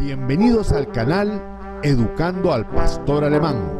Bienvenidos al canal Educando al Pastor Alemán.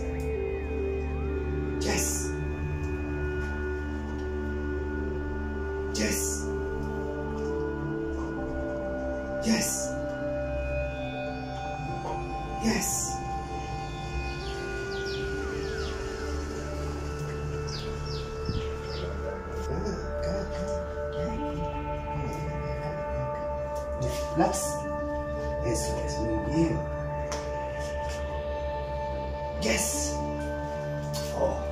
Yes. Yes. Relax. Eso es muy bien. Yes. Oh.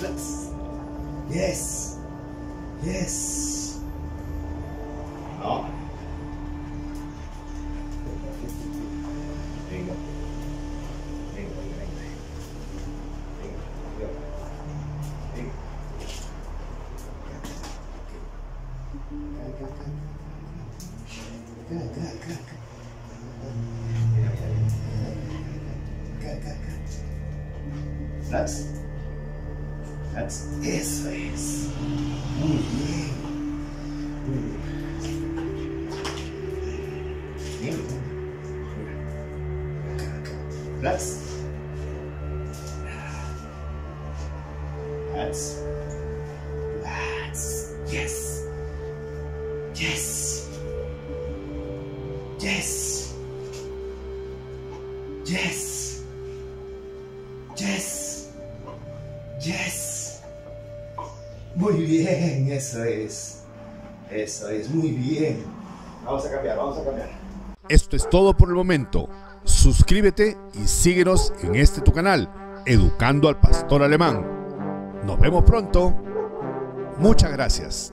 Yes. Yes. No. That's. Relax. Eso es. Muy bien. Muy bien. Bien. Relax. Yes. Yes. Yes. Yes. Yes. Muy bien, eso es. Eso es, muy bien. Vamos a cambiar, vamos a cambiar. Esto es todo por el momento. Suscríbete y síguenos en este tu canal, Educando al Pastor Alemán. Nos vemos pronto. Muchas gracias.